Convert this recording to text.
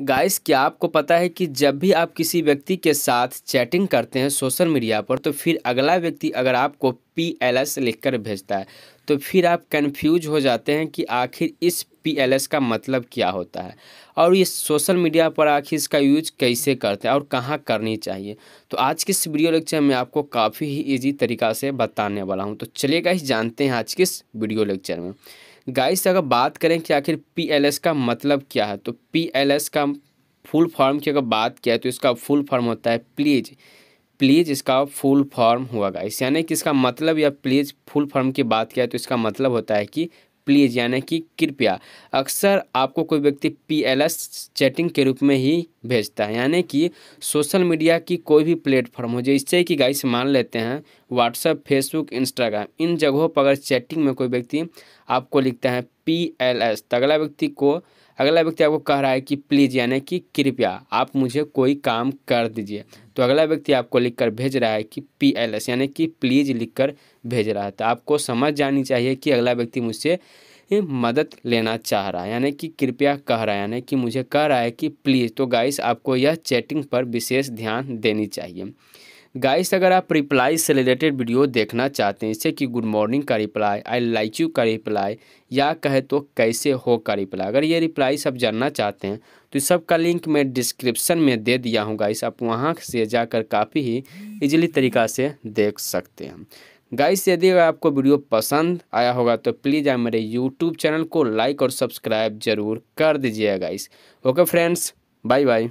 Guys क्या आपको पता है कि जब भी आप किसी व्यक्ति के साथ चैटिंग करते हैं सोशल मीडिया पर तो फिर अगला व्यक्ति अगर आपको पी एल एस लिख कर भेजता है तो फिर आप कन्फ्यूज़ हो जाते हैं कि आखिर इस पी एल एस का मतलब क्या होता है और ये सोशल मीडिया पर आखिर इसका यूज़ कैसे करते हैं और कहाँ करनी चाहिए। तो आज के इस वीडियो लेक्चर में आपको काफ़ी ही ईजी तरीका से बताने वाला हूँ। तो चलिए गाइस जानते हैं आज के इस वीडियो लेक्चर में। गाइस अगर बात करें कि आखिर पी एल एस का मतलब क्या है तो पी एल एस का फुल फॉर्म की अगर बात किया तो इसका फुल फॉर्म होता है प्लीज़ प्लीज़ इसका फुल फॉर्म हुआ गाइस यानी कि इसका मतलब या प्लीज़ फुल फॉर्म की बात किया तो इसका मतलब होता है कि प्लीज़ यानी कि कृपया। अक्सर आपको कोई व्यक्ति पी एल एस चैटिंग के रूप में ही भेजता है, यानी कि सोशल मीडिया की कोई भी प्लेटफॉर्म हो जैसे कि गाइस मान लेते हैं व्हाट्सअप फेसबुक, इंस्टाग्राम, इन जगहों पर अगर चैटिंग में कोई व्यक्ति आपको लिखता है पी एल एस तो अगला व्यक्ति को, अगला व्यक्ति आपको कह रहा है कि प्लीज़ यानी कि कृपया आप मुझे कोई काम कर दीजिए। तो अगला व्यक्ति आपको लिखकर भेज रहा है कि पी एल एस यानी कि प्लीज़ लिखकर भेज रहा है। तो आपको समझ जानी चाहिए कि अगला व्यक्ति मुझसे मदद लेना चाह रहा है, यानी कि कृपया कह रहा है, यानी कि मुझे कह रहा है कि प्लीज़ तो गाइस आपको यह चैटिंग पर विशेष ध्यान देनी चाहिए। गाइस अगर आप रिप्लाई से रिलेटेड वीडियो देखना चाहते हैं, जैसे कि गुड मॉर्निंग का रिप्लाई आई लाइक यू का रिप्लाई या कहे तो कैसे हो का रिप्लाई अगर ये रिप्लाई सब जानना चाहते हैं तो सब का लिंक मैं डिस्क्रिप्शन में दे दिया हूँ गाइस आप वहाँ से जाकर काफ़ी ही इजीली तरीका से देख सकते हैं। गाइस यदि आपको वीडियो पसंद आया होगा तो प्लीज़ आप मेरे यूट्यूब चैनल को लाइक और सब्सक्राइब ज़रूर कर दीजिएगा guys okay friends bye bye